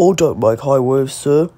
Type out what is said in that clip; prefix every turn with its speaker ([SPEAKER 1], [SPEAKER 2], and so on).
[SPEAKER 1] I don't make high waves, sir.